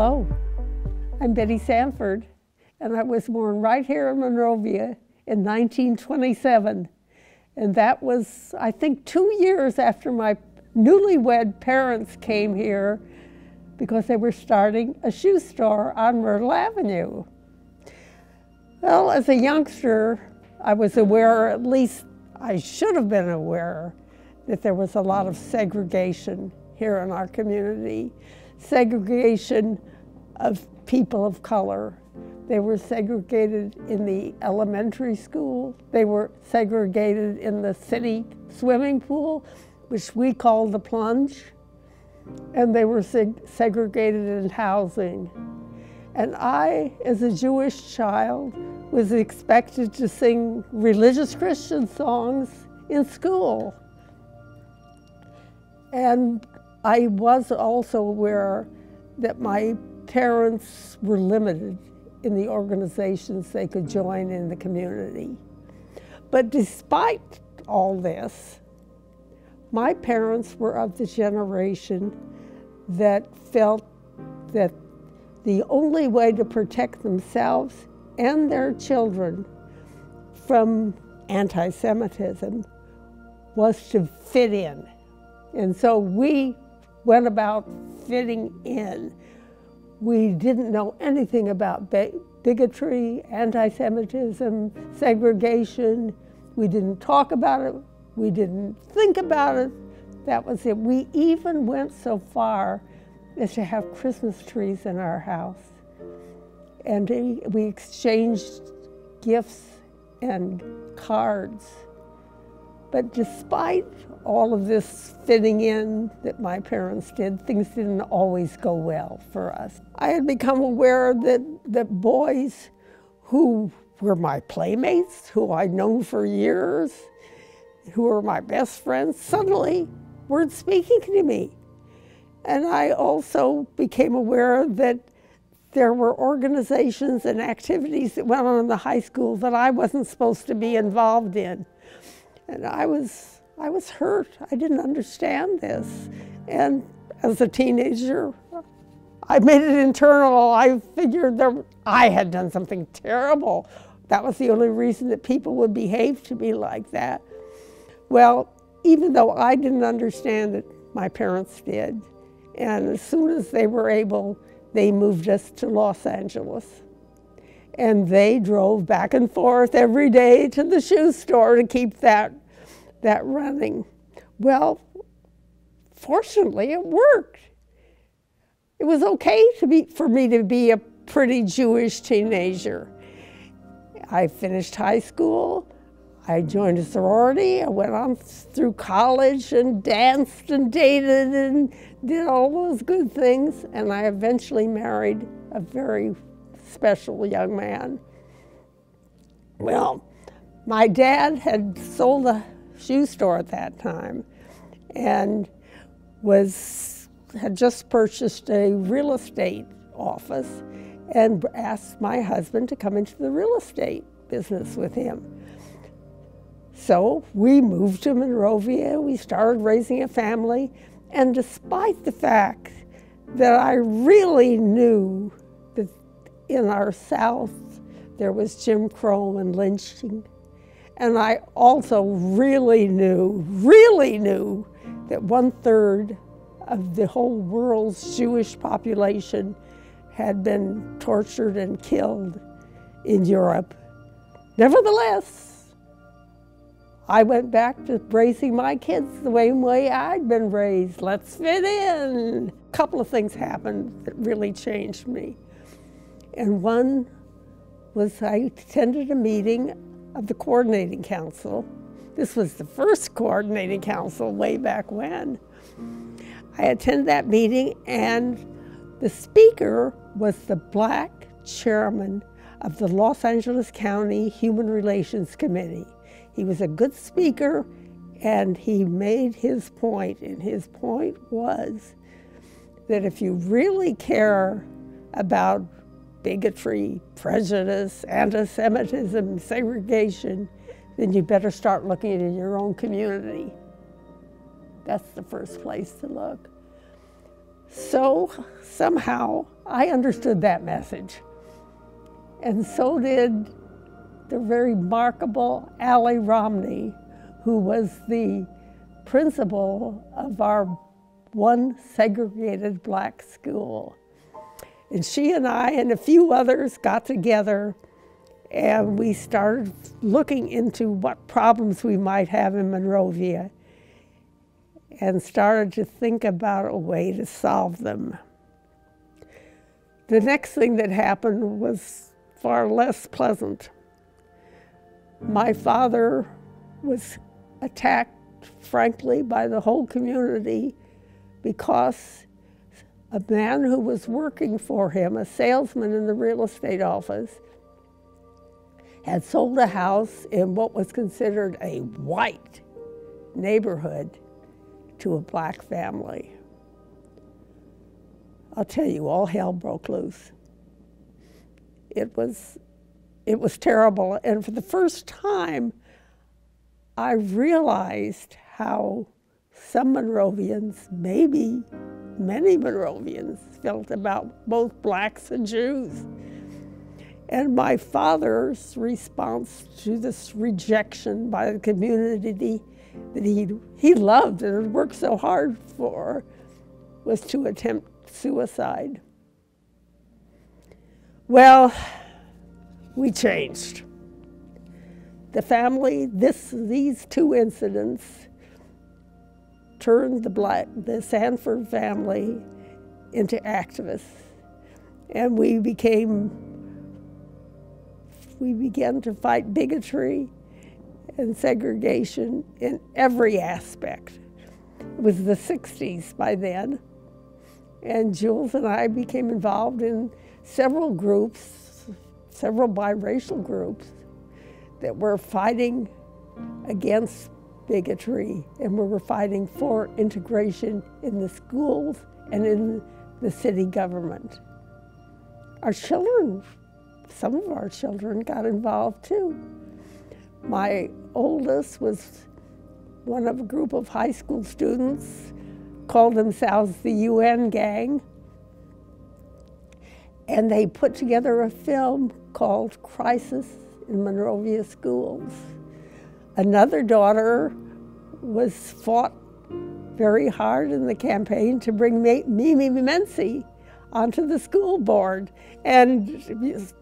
Hello, I'm Betty Sanford, and I was born right here in Monrovia in 1927. And that was, I think, two years after my newlywed parents came here because they were starting a shoe store on Myrtle Avenue. Well, as a youngster, I was aware, at least I should have been aware, that there was a lot of segregation here in our community. Segregation of people of color. They were segregated in the elementary school. They were segregated in the city swimming pool, which we call the plunge. And they were seg segregated in housing. And I, as a Jewish child, was expected to sing religious Christian songs in school. And I was also aware that my parents were limited in the organizations they could join in the community. But despite all this, my parents were of the generation that felt that the only way to protect themselves and their children from anti Semitism was to fit in. And so we went about fitting in. We didn't know anything about bigotry, anti Semitism, segregation. We didn't talk about it. We didn't think about it. That was it. We even went so far as to have Christmas trees in our house. And we exchanged gifts and cards. But despite all of this fitting in that my parents did, things didn't always go well for us. I had become aware that, that boys who were my playmates, who I'd known for years, who were my best friends, suddenly weren't speaking to me. And I also became aware that there were organizations and activities that went on in the high school that I wasn't supposed to be involved in. And I was, I was hurt. I didn't understand this. And as a teenager, I made it internal. I figured that I had done something terrible. That was the only reason that people would behave to me like that. Well, even though I didn't understand it, my parents did. And as soon as they were able, they moved us to Los Angeles. And they drove back and forth every day to the shoe store to keep that, that running. Well, fortunately, it worked. It was okay to be, for me to be a pretty Jewish teenager. I finished high school. I joined a sorority. I went on through college and danced and dated and did all those good things. And I eventually married a very special young man. Well, my dad had sold a shoe store at that time and was had just purchased a real estate office and asked my husband to come into the real estate business with him. So we moved to Monrovia, we started raising a family, and despite the fact that I really knew in our South there was Jim Crow and lynching, and I also really knew, really knew that one third of the whole world's Jewish population had been tortured and killed in Europe. Nevertheless, I went back to raising my kids the same way I'd been raised. Let's fit in. A couple of things happened that really changed me. And one was I attended a meeting of the coordinating council. This was the first coordinating council way back when. I attended that meeting and the speaker was the black chairman of the Los Angeles County Human Relations Committee. He was a good speaker and he made his point. and his point was that if you really care about bigotry, prejudice, anti Semitism, segregation, then you better start looking at your own community. That's the first place to look. So somehow I understood that message. And so did the very remarkable Allie Romney, who was the principal of our one segregated black school. And she and I and a few others got together and we started looking into what problems we might have in Monrovia and started to think about a way to solve them. The next thing that happened was far less pleasant. My father was attacked, frankly, by the whole community because a man who was working for him, a salesman in the real estate office, had sold a house in what was considered a white neighborhood to a black family. I'll tell you, all hell broke loose. It was, it was terrible. And for the first time, I realized how some Monrovians, maybe many Monrovians, felt about both blacks and Jews. And my father's response to this rejection by the community that he, he loved and had worked so hard for was to attempt suicide. Well, we changed. The family, this, these two incidents turned the, black, the Sanford family into activists. And we became we began to fight bigotry and segregation in every aspect. It was the 60s by then, and Jules and I became involved in several groups, several biracial groups, that were fighting against bigotry and we were fighting for integration in the schools and in the city government. Our children some of our children got involved too. My oldest was one of a group of high school students, called themselves the UN Gang. And they put together a film called Crisis in Monrovia Schools. Another daughter was fought very hard in the campaign to bring Mimi Mency onto the school board. And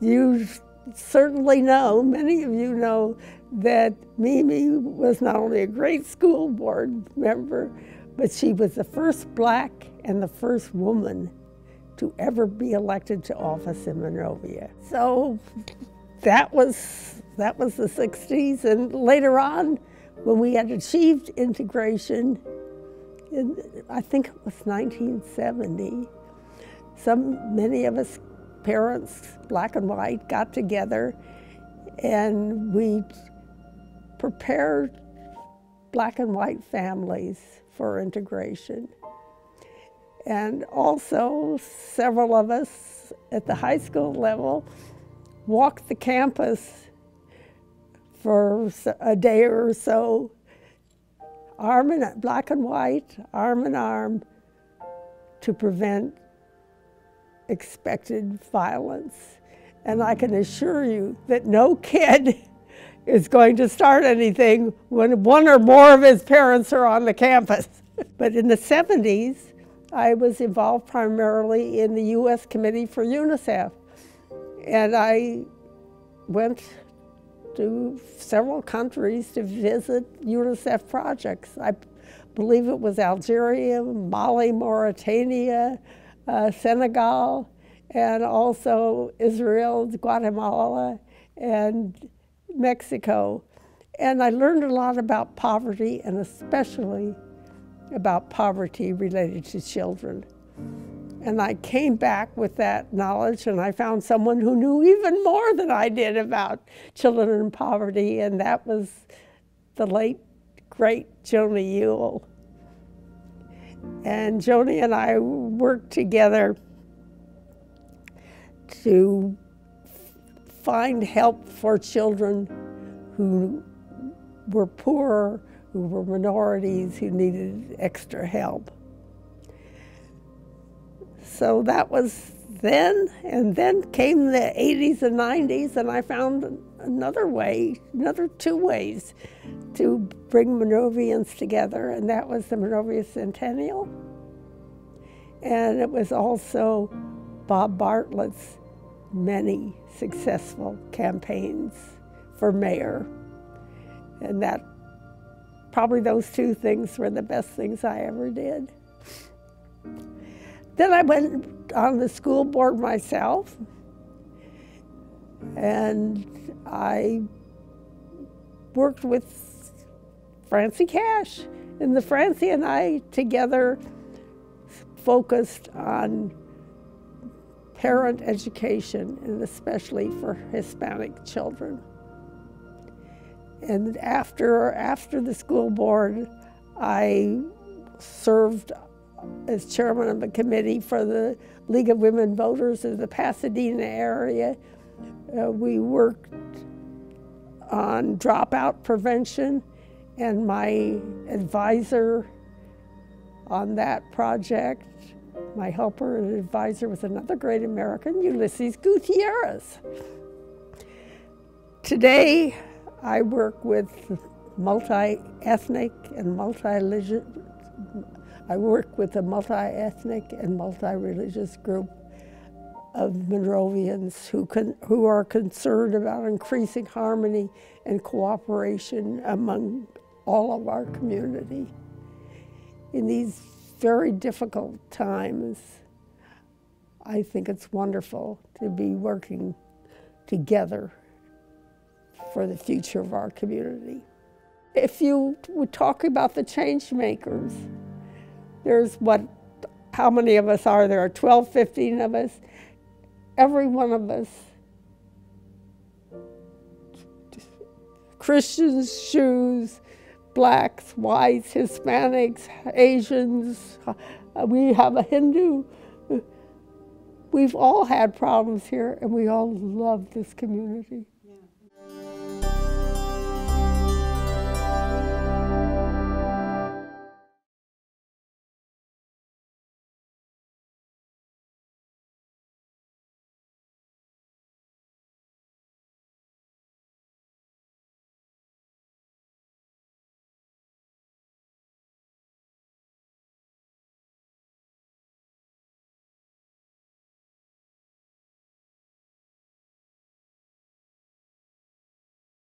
you certainly know, many of you know, that Mimi was not only a great school board member, but she was the first black and the first woman to ever be elected to office in Monrovia. So that was, that was the 60s. And later on, when we had achieved integration, in, I think it was 1970, some, many of us parents, black and white, got together and we prepared black and white families for integration. And also, several of us at the high school level walked the campus for a day or so, arm in black and white, arm in arm, to prevent expected violence. And I can assure you that no kid is going to start anything when one or more of his parents are on the campus. but in the 70s, I was involved primarily in the U.S. Committee for UNICEF. And I went to several countries to visit UNICEF projects. I believe it was Algeria, Mali, Mauritania, uh, Senegal, and also Israel, Guatemala, and Mexico. And I learned a lot about poverty and especially about poverty related to children. And I came back with that knowledge and I found someone who knew even more than I did about children in poverty, and that was the late, great Joni Ewell. And Joni and I worked together to find help for children who were poor, who were minorities, who needed extra help. So that was then, and then came the 80s and 90s, and I found another way, another two ways to bring Monrovians together, and that was the Monrovia Centennial. And it was also Bob Bartlett's many successful campaigns for mayor. And that probably those two things were the best things I ever did. Then I went on the school board myself, and I worked with Francie Cash. And the Francie and I together focused on parent education, and especially for Hispanic children. And after, after the school board, I served as chairman of the committee for the League of Women Voters of the Pasadena area. Uh, we worked on dropout prevention, and my advisor on that project, my helper and advisor was another great American, Ulysses Gutierrez. Today, I work with multi-ethnic and multi-religious I work with a multi-ethnic and multi-religious group of Monrovians who, can, who are concerned about increasing harmony and cooperation among all of our community. In these very difficult times, I think it's wonderful to be working together for the future of our community. If you would talk about the change makers, there's what, how many of us are there? 12, 15 of us. Every one of us. Christians, Jews, blacks, whites, Hispanics, Asians. Uh, we have a Hindu. We've all had problems here, and we all love this community.